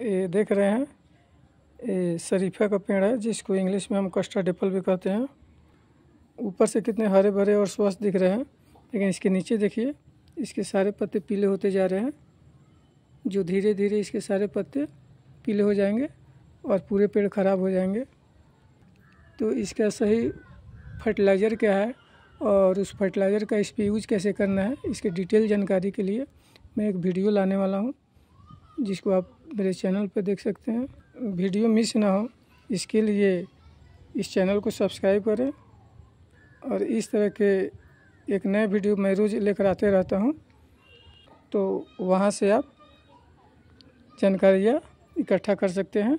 ये देख रहे हैं। ये शरीफा का पेड़ है, जिसको इंग्लिश में हम कस्टर्ड एप्पल भी कहते हैं। ऊपर से कितने हरे भरे और स्वस्थ दिख रहे हैं, लेकिन इसके नीचे देखिए, इसके सारे पत्ते पीले होते जा रहे हैं। जो धीरे धीरे इसके सारे पत्ते पीले हो जाएँगे और पूरे पेड़ ख़राब हो जाएँगे। तो इसका सही फर्टिलाइज़र क्या है और उस फर्टिलाइज़र का इस पर यूज़ कैसे करना है, इसके डिटेल जानकारी के लिए मैं एक वीडियो लाने वाला हूँ। जिसको आप मेरे चैनल पर देख सकते हैं। वीडियो मिस ना हो, इसके लिए इस चैनल को सब्सक्राइब करें। और इस तरह के एक नए वीडियो मैं रोज़ लेकर आते रहता हूँ। तो वहाँ से आप जानकारियाँ इकट्ठा कर सकते हैं।